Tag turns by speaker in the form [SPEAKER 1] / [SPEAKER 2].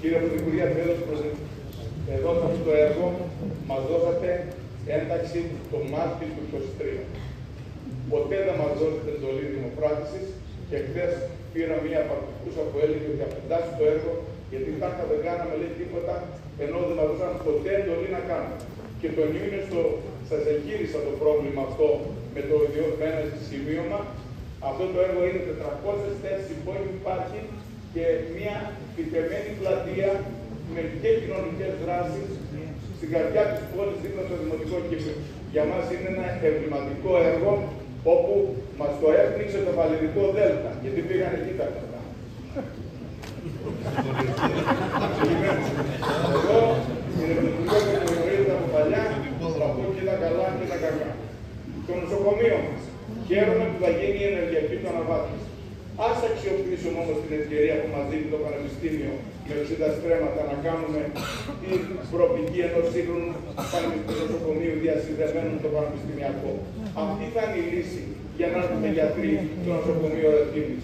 [SPEAKER 1] Κύριε Πρωθυπουργέ, θέλω εδώ αυτό το έργο μας δώσατε ένταξη το Μάρτιο του 23. Ποτέ δεν μας δώσετε εντολή δημοκράτησης και χθες πήρα μία παρτικούσα που έλεγε ότι απαντάσει το έργο γιατί τάχα δεν κάναμε λέει τίποτα ενώ δεν μας δώσαν ποτέ εντολή να κάνουμε. Και τον Ιούνιο στο, σας εγχείρησα το πρόβλημα αυτό με το ένα σημείωμα. Αυτό το έργο είναι 400 θέσεις που υπάρχει και μια φυτεμένη πλατεία με και κοινωνικές δράσεις στην καρδιά της πόλης δίπλα στο Δημοτικό Κήπο. Για μας είναι ένα εμβληματικό έργο όπου μας το έπνιξε το Βαλαιρικό Δέλτα. Γιατί πήγαν εκεί τα κρατά. Εγώ στην Επιτροπή που γνωρίζετε από παλιά θα πω και τα καλά και τα κακά. Το νοσοκομείο μας. Χαίρομαι που θα γίνει η ενεργειακή του αναβάθμιση. Α αξιοποιήσουμε όμως την ευκαιρία που μας δίνει το Πανεπιστήμιο με τους στρέμματα να κάνουμε την προοπτική ενός σύγχρονου πανεπιστημίου νοσοκομείου διασυνδεμένου με το Πανεπιστημιακό. Αυτή θα είναι η λύση για να έχουμε γιατροί στο νοσοκομείο Ρετίνη.